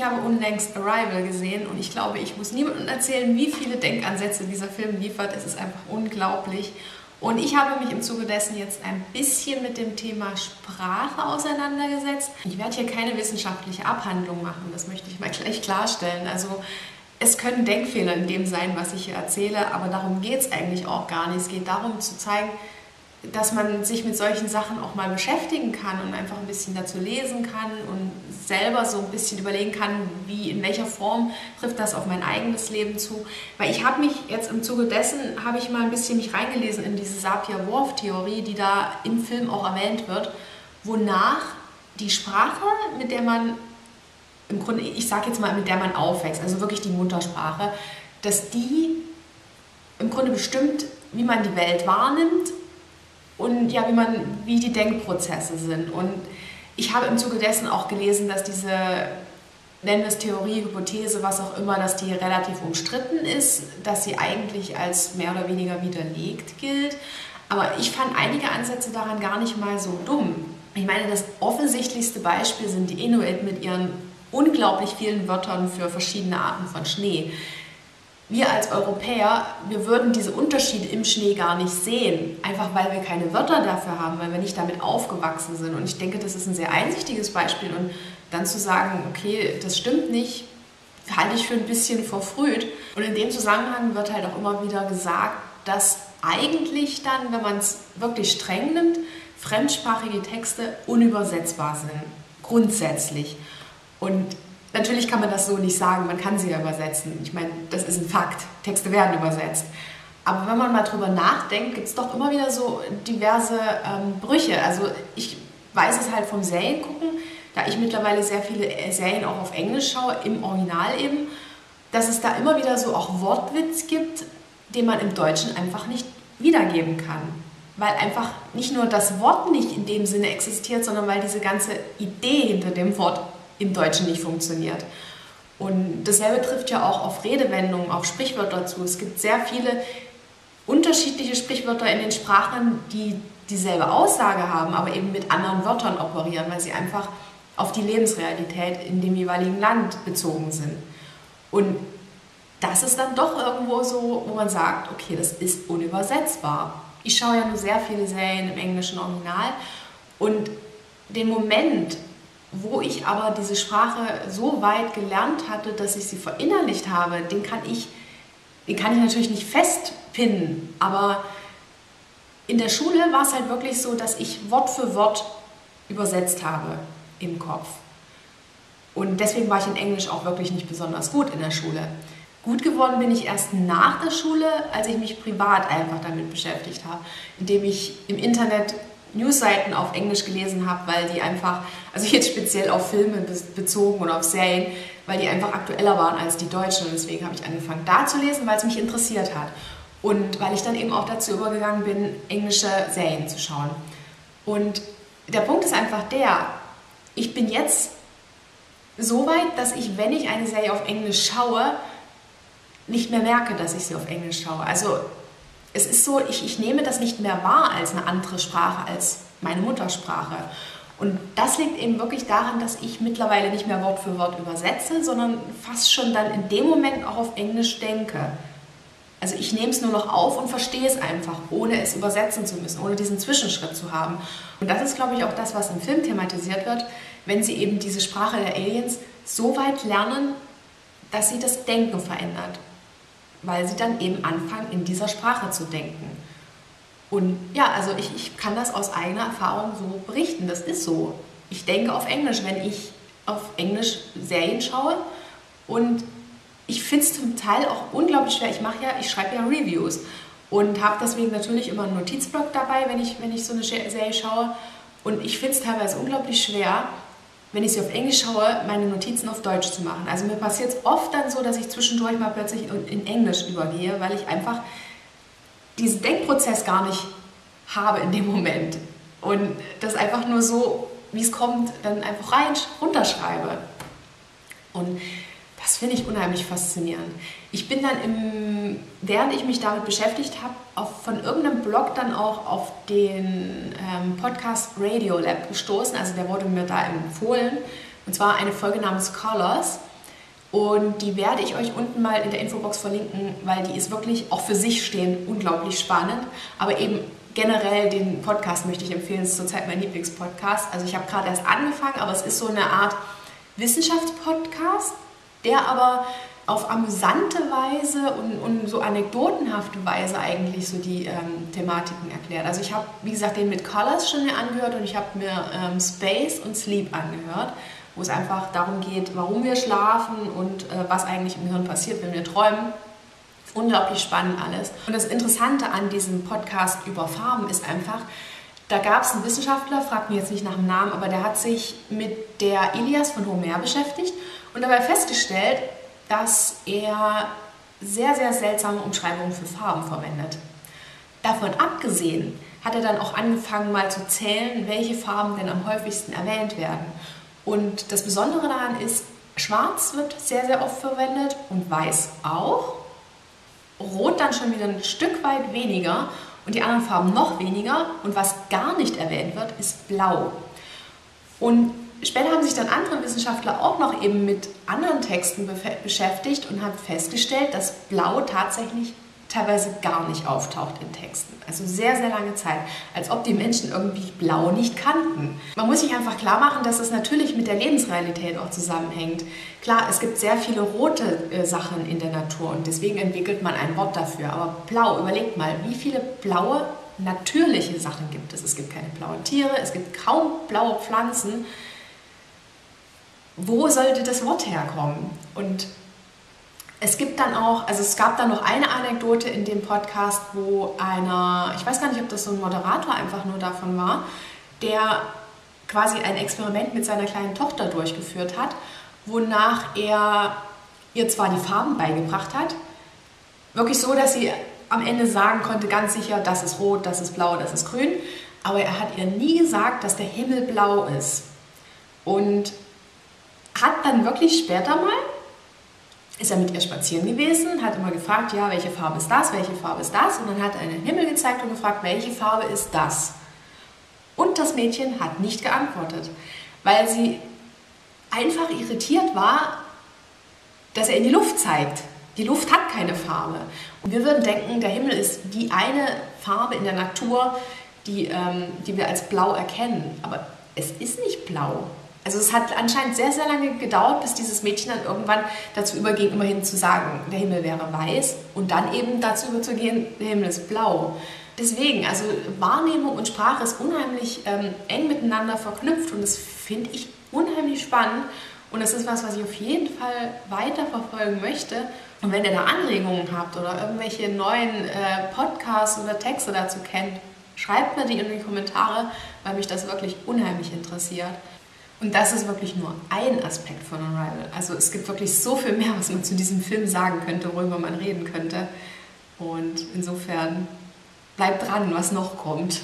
Ich habe unlängst Arrival gesehen und ich glaube, ich muss niemandem erzählen, wie viele Denkansätze dieser Film liefert. Es ist einfach unglaublich. Und ich habe mich im Zuge dessen jetzt ein bisschen mit dem Thema Sprache auseinandergesetzt. Ich werde hier keine wissenschaftliche Abhandlung machen, das möchte ich mal gleich klarstellen. Also es können Denkfehler in dem sein, was ich hier erzähle, aber darum geht es eigentlich auch gar nicht. Es geht darum zu zeigen, dass man sich mit solchen Sachen auch mal beschäftigen kann und einfach ein bisschen dazu lesen kann und selber so ein bisschen überlegen kann, wie, in welcher Form trifft das auf mein eigenes Leben zu. Weil ich habe mich jetzt im Zuge dessen, habe ich mal ein bisschen mich reingelesen in diese Sapir-Whorf-Theorie, die da im Film auch erwähnt wird, wonach die Sprache, mit der man im Grunde, ich sage jetzt mal, mit der man aufwächst, also wirklich die Muttersprache, dass die im Grunde bestimmt, wie man die Welt wahrnimmt und ja, wie, man, wie die Denkprozesse sind. Und ich habe im Zuge dessen auch gelesen, dass diese, nennen wir es Theorie, Hypothese, was auch immer, dass die relativ umstritten ist, dass sie eigentlich als mehr oder weniger widerlegt gilt. Aber ich fand einige Ansätze daran gar nicht mal so dumm. Ich meine, das offensichtlichste Beispiel sind die Inuit mit ihren unglaublich vielen Wörtern für verschiedene Arten von Schnee wir als Europäer, wir würden diese Unterschiede im Schnee gar nicht sehen, einfach weil wir keine Wörter dafür haben, weil wir nicht damit aufgewachsen sind. Und ich denke, das ist ein sehr einsichtiges Beispiel. Und dann zu sagen, okay, das stimmt nicht, halte ich für ein bisschen verfrüht. Und in dem Zusammenhang wird halt auch immer wieder gesagt, dass eigentlich dann, wenn man es wirklich streng nimmt, fremdsprachige Texte unübersetzbar sind. Grundsätzlich. Und Natürlich kann man das so nicht sagen, man kann sie ja übersetzen. Ich meine, das ist ein Fakt. Texte werden übersetzt. Aber wenn man mal drüber nachdenkt, gibt es doch immer wieder so diverse ähm, Brüche. Also ich weiß es halt vom Seriengucken, da ich mittlerweile sehr viele äh, Serien auch auf Englisch schaue, im Original eben, dass es da immer wieder so auch Wortwitz gibt, den man im Deutschen einfach nicht wiedergeben kann. Weil einfach nicht nur das Wort nicht in dem Sinne existiert, sondern weil diese ganze Idee hinter dem Wort im Deutschen nicht funktioniert. Und dasselbe trifft ja auch auf Redewendungen, auf Sprichwörter zu. Es gibt sehr viele unterschiedliche Sprichwörter in den Sprachen, die dieselbe Aussage haben, aber eben mit anderen Wörtern operieren, weil sie einfach auf die Lebensrealität in dem jeweiligen Land bezogen sind. Und das ist dann doch irgendwo so, wo man sagt, okay, das ist unübersetzbar. Ich schaue ja nur sehr viele Serien im englischen Original und den Moment, wo ich aber diese Sprache so weit gelernt hatte, dass ich sie verinnerlicht habe, den kann ich, den kann ich natürlich nicht festpinnen. Aber in der Schule war es halt wirklich so, dass ich Wort für Wort übersetzt habe im Kopf. Und deswegen war ich in Englisch auch wirklich nicht besonders gut in der Schule. Gut geworden bin ich erst nach der Schule, als ich mich privat einfach damit beschäftigt habe, indem ich im Internet Newsseiten auf Englisch gelesen habe, weil die einfach, also jetzt speziell auf Filme bezogen oder auf Serien, weil die einfach aktueller waren als die deutschen. Und deswegen habe ich angefangen, da zu lesen, weil es mich interessiert hat. Und weil ich dann eben auch dazu übergegangen bin, englische Serien zu schauen. Und der Punkt ist einfach der, ich bin jetzt so weit, dass ich, wenn ich eine Serie auf Englisch schaue, nicht mehr merke, dass ich sie auf Englisch schaue. Also es ist so, ich, ich nehme das nicht mehr wahr als eine andere Sprache, als meine Muttersprache. Und das liegt eben wirklich daran, dass ich mittlerweile nicht mehr Wort für Wort übersetze, sondern fast schon dann in dem Moment auch auf Englisch denke. Also ich nehme es nur noch auf und verstehe es einfach, ohne es übersetzen zu müssen, ohne diesen Zwischenschritt zu haben. Und das ist, glaube ich, auch das, was im Film thematisiert wird, wenn sie eben diese Sprache der Aliens so weit lernen, dass sie das Denken verändert weil sie dann eben anfangen, in dieser Sprache zu denken. Und ja, also ich, ich kann das aus eigener Erfahrung so berichten. Das ist so. Ich denke auf Englisch, wenn ich auf Englisch Serien schaue. Und ich finde es zum Teil auch unglaublich schwer. Ich mache ja, ich schreibe ja Reviews und habe deswegen natürlich immer einen Notizblock dabei, wenn ich, wenn ich so eine Serie schaue. Und ich finde es teilweise unglaublich schwer, wenn ich sie auf Englisch schaue, meine Notizen auf Deutsch zu machen. Also mir passiert es oft dann so, dass ich zwischendurch mal plötzlich in Englisch übergehe, weil ich einfach diesen Denkprozess gar nicht habe in dem Moment. Und das einfach nur so, wie es kommt, dann einfach rein runterschreibe. Und das finde ich unheimlich faszinierend. Ich bin dann, im, während ich mich damit beschäftigt habe, von irgendeinem Blog dann auch auf den ähm, Podcast Radio Lab gestoßen. Also der wurde mir da empfohlen. Und zwar eine Folge namens Colors. Und die werde ich euch unten mal in der Infobox verlinken, weil die ist wirklich auch für sich stehend unglaublich spannend. Aber eben generell den Podcast möchte ich empfehlen. Es ist zurzeit mein Lieblingspodcast. Also ich habe gerade erst angefangen, aber es ist so eine Art Wissenschaftspodcast, der aber auf amüsante Weise und, und, so anekdotenhafte Weise eigentlich so die ähm, Thematiken erklärt. Also ich habe, wie gesagt, den mit Colors schon angehört und ich habe mir ähm, Space und Sleep angehört, wo es einfach darum geht, warum wir schlafen und äh, was eigentlich im Gehirn passiert, wenn wir träumen. Unglaublich spannend alles. Und das Interessante an diesem Podcast über Farben ist einfach, da gab es einen Wissenschaftler, fragt mich jetzt nicht nach dem Namen, aber der hat sich mit der Ilias von Homer beschäftigt und dabei festgestellt, dass er sehr, sehr seltsame Umschreibungen für Farben verwendet. Davon abgesehen hat er dann auch angefangen mal zu zählen, welche Farben denn am häufigsten erwähnt werden. Und das Besondere daran ist, Schwarz wird sehr, sehr oft verwendet und Weiß auch. Rot dann schon wieder ein Stück weit weniger und die anderen Farben noch weniger. Und was gar nicht erwähnt wird, ist Blau. Und Später haben sich dann andere Wissenschaftler auch noch eben mit anderen Texten beschäftigt und haben festgestellt, dass Blau tatsächlich teilweise gar nicht auftaucht in Texten. Also sehr, sehr lange Zeit. Als ob die Menschen irgendwie Blau nicht kannten. Man muss sich einfach klar machen, dass es natürlich mit der Lebensrealität auch zusammenhängt. Klar, es gibt sehr viele rote äh, Sachen in der Natur und deswegen entwickelt man ein Wort dafür. Aber Blau, überlegt mal, wie viele blaue natürliche Sachen gibt es. Es gibt keine blauen Tiere, es gibt kaum blaue Pflanzen wo sollte das Wort herkommen? Und es gibt dann auch, also es gab dann noch eine Anekdote in dem Podcast, wo einer, ich weiß gar nicht, ob das so ein Moderator einfach nur davon war, der quasi ein Experiment mit seiner kleinen Tochter durchgeführt hat, wonach er ihr zwar die Farben beigebracht hat, wirklich so, dass sie am Ende sagen konnte, ganz sicher, das ist rot, das ist blau, das ist grün, aber er hat ihr nie gesagt, dass der Himmel blau ist. Und hat dann wirklich später mal, ist er mit ihr spazieren gewesen, hat immer gefragt, ja, welche Farbe ist das, welche Farbe ist das? Und dann hat er in den Himmel gezeigt und gefragt, welche Farbe ist das? Und das Mädchen hat nicht geantwortet, weil sie einfach irritiert war, dass er in die Luft zeigt. Die Luft hat keine Farbe. Und wir würden denken, der Himmel ist die eine Farbe in der Natur, die, ähm, die wir als blau erkennen. Aber es ist nicht blau. Also es hat anscheinend sehr, sehr lange gedauert, bis dieses Mädchen dann irgendwann dazu überging, immerhin zu sagen, der Himmel wäre weiß und dann eben dazu überzugehen, der Himmel ist blau. Deswegen, also Wahrnehmung und Sprache ist unheimlich ähm, eng miteinander verknüpft und das finde ich unheimlich spannend und das ist was, was ich auf jeden Fall weiterverfolgen möchte. Und wenn ihr da Anregungen habt oder irgendwelche neuen äh, Podcasts oder Texte dazu kennt, schreibt mir die in die Kommentare, weil mich das wirklich unheimlich interessiert. Und das ist wirklich nur ein Aspekt von Arrival. Also es gibt wirklich so viel mehr, was man zu diesem Film sagen könnte, worüber man reden könnte. Und insofern bleibt dran, was noch kommt.